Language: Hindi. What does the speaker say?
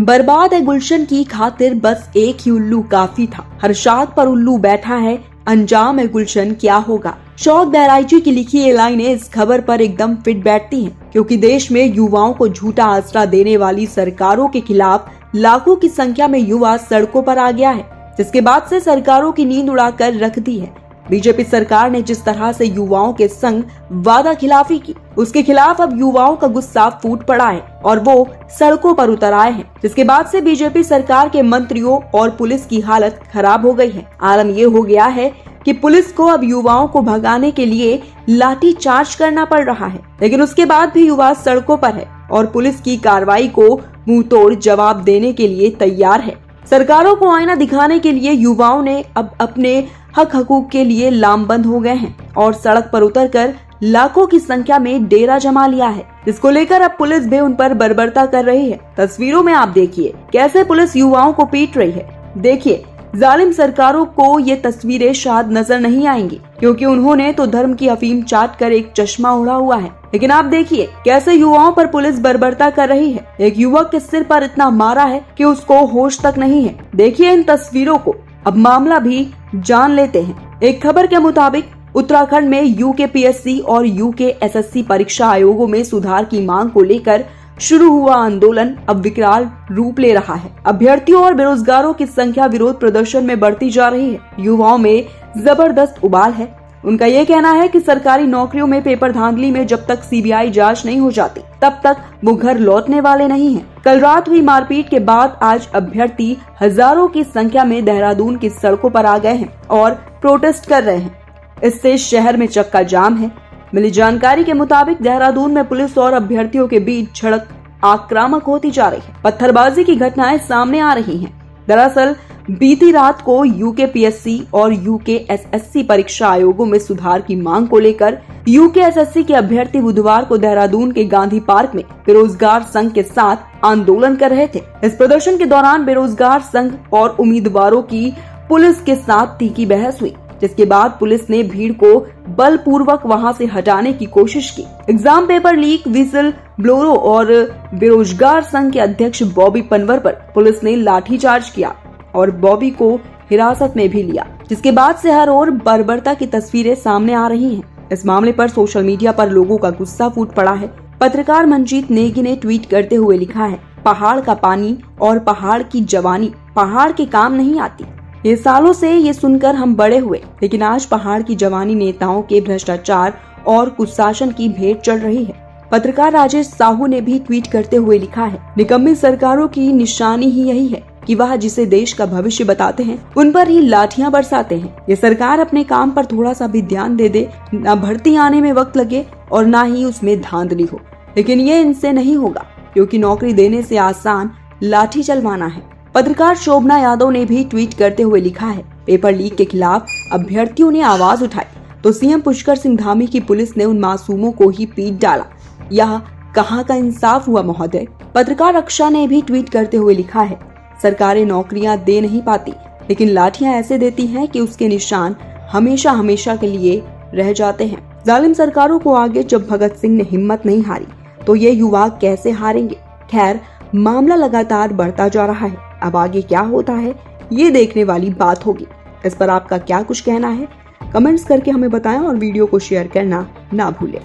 बर्बाद है गुलशन की खातिर बस एक ही उल्लू काफ़ी था। हर शाद पर उल्लू बैठा है। अंजाम है गुलशन, क्या होगा? शौक बहराइची की लिखी ये लाइनें इस खबर पर एकदम फिट बैठती हैं, क्योंकि देश में युवाओं को झूठा आसरा देने वाली सरकारों के खिलाफ लाखों की संख्या में युवा सड़कों पर आ गया है, जिसके बाद से सरकारों की नींद उड़ाकर रख दी है। बीजेपी सरकार ने जिस तरह से युवाओं के संग वादा खिलाफी की, उसके खिलाफ अब युवाओं का गुस्सा फूट पड़ा है और वो सड़कों पर उतर आए हैं, जिसके बाद से बीजेपी सरकार के मंत्रियों और पुलिस की हालत खराब हो गई है। आलम ये हो गया है कि पुलिस को अब युवाओं को भगाने के लिए लाठी चार्ज करना पड़ रहा है, लेकिन उसके बाद भी युवा सड़कों पर है और पुलिस की कार्रवाई को मुँह तोड़ जवाब देने के लिए तैयार है। सरकारों को आईना दिखाने के लिए युवाओं ने अब अपने हक हकूक के लिए लामबंद हो गए हैं और सड़क पर उतरकर लाखों की संख्या में डेरा जमा लिया है। इसको लेकर अब पुलिस भी उन पर बर्बरता कर रही है। तस्वीरों में आप देखिए, कैसे पुलिस युवाओं को पीट रही है। देखिए जालिम सरकारों को ये तस्वीरें शायद नज़र नहीं आएँगी। क्योंकि उन्होंने तो धर्म की अफीम चाट कर एक चश्मा उड़ा हुआ है। लेकिन आप देखिए, कैसे युवाओं पर पुलिस बर्बरता कर रही है। एक युवक के सिर पर इतना मारा है कि उसको होश तक नहीं है। देखिए इन तस्वीरों को। अब मामला भी जान लेते हैं। एक खबर के मुताबिक, उत्तराखंड में यू के यूके और यूके एसएससी परीक्षा आयोगों में सुधार की मांग को लेकर शुरू हुआ आंदोलन अब विकराल रूप ले रहा है। अभ्यर्थियों और बेरोजगारों की संख्या विरोध प्रदर्शन में बढ़ती जा रही है। युवाओं में ज़बरदस्त उबाल है। उनका ये कहना है कि सरकारी नौकरियों में पेपर धांधली में जब तक सीबीआई जाँच नहीं हो जाती, तब तक वो घर लौटने वाले नहीं हैं। कल रात हुई मारपीट के बाद आज अभ्यर्थी हज़ारों की संख्या में देहरादून की सड़कों पर आ गए हैं और प्रोटेस्ट कर रहे हैं। इससे शहर में चक्का जाम है। मिली जानकारी के मुताबिक देहरादून में पुलिस और अभ्यर्थियों के बीच झड़क आक्रामक होती जा रही है। पत्थरबाजी की घटनाएँ सामने आ रही हैं। दरअसल, बीती रात को यूके पीएससी और यूके एसएससी परीक्षा आयोगों में सुधार की मांग को लेकर यूके एसएससी के अभ्यर्थी बुधवार को देहरादून के गांधी पार्क में बेरोजगार संघ के साथ आंदोलन कर रहे थे। इस प्रदर्शन के दौरान बेरोजगार संघ और उम्मीदवारों की पुलिस के साथ तीखी बहस हुई। जिसके बाद पुलिस ने भीड़ को बलपूर्वक वहाँ से हटाने की कोशिश की। एग्ज़ाम पेपर लीक विजिल ब्लोरो और बेरोजगार संघ के अध्यक्ष बॉबी पनवर पर पुलिस ने लाठीचार्ज किया और बॉबी को हिरासत में भी लिया, जिसके बाद से हर ओर बर्बरता की तस्वीरें सामने आ रही हैं। इस मामले पर सोशल मीडिया पर लोगों का गुस्सा फूट पड़ा है। पत्रकार मंजीत नेगी ने ट्वीट करते हुए लिखा है, पहाड़ का पानी और पहाड़ की जवानी, पहाड़ के काम नहीं आती। ये सालों से ये सुनकर हम बड़े हुए, लेकिन आज पहाड़ की जवानी नेताओं के भ्रष्टाचार और कुशासन की भेंट चढ़ रही है। पत्रकार राजेश साहू ने भी ट्वीट करते हुए लिखा है निकम्मी सरकारों की निशानी ही यही है कि वह जिसे देश का भविष्य बताते हैं, उन पर ही लाठियाँ बरसाते हैं। ये सरकार अपने काम पर थोड़ा सा भी ध्यान दे दे, न भर्ती आने में वक्त लगे और न ही उसमें धांधली हो। लेकिन ये इनसे नहीं होगा, क्योंकि नौकरी देने से आसान लाठी चलवाना है। पत्रकार शोभना यादव ने भी ट्वीट करते हुए लिखा है, पेपर लीक के खिलाफ अभ्यर्थियों ने आवाज़ उठाई तो सीएम पुष्कर सिंह धामी की पुलिस ने उन मासूमों को ही पीट डाला। यह कहाँ का इंसाफ हुआ महोदय? पत्रकार रक्षा ने भी ट्वीट करते हुए लिखा है, सरकारें नौकरियाँ दे नहीं पाती, लेकिन लाठियाँ ऐसे देती हैं कि उसके निशान हमेशा हमेशा के लिए रह जाते हैं। जालिम सरकारों को आगे जब भगत सिंह ने हिम्मत नहीं हारी तो ये युवा कैसे हारेंगे? खैर, मामला लगातार बढ़ता जा रहा है। अब आगे क्या होता है, ये देखने वाली बात होगी। इस पर आपका क्या कुछ कहना है, कमेंट्स करके हमें बताएँ और वीडियो को शेयर करना ना भूलें।